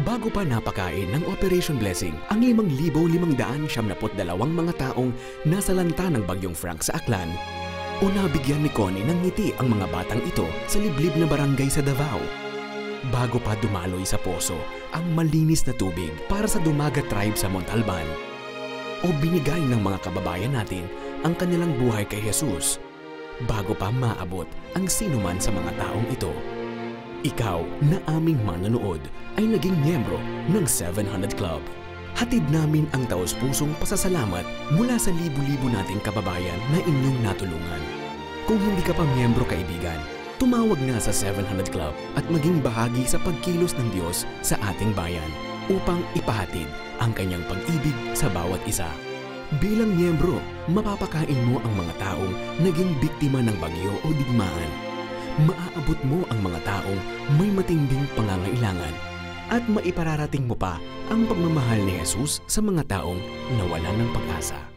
Bago pa napakain ng Operation Blessing ang 5,572 mga taong nasa lanta ng Bagyong Frank sa Aklan, o nabigyan ni Connie ng ngiti ang mga batang ito sa liblib na barangay sa Davao. Bago pa dumaloy sa poso ang malinis na tubig para sa Dumaga tribe sa Montalban, o binigay ng mga kababayan natin ang kanilang buhay kay Jesus, bago pa maabot ang sinuman sa mga taong ito. Ikaw na aming manonood ay naging miyembro ng 700 Club. Hatid namin ang taos-pusong pasasalamat mula sa libu-libo nating kababayan na inyong natulungan. Kung hindi ka pa miyembro kaibigan, tumawag na sa 700 Club at maging bahagi sa pagkilos ng Diyos sa ating bayan upang ipahatid ang kanyang pag-ibig sa bawat isa. Bilang miyembro, mapapakain mo ang mga taong naging biktima ng bagyo o digmaan maaabot mo ang mga taong may matinding pangangailangan at maipararating mo pa ang pagmamahal ni Jesus sa mga taong nawalan ng pag-asa.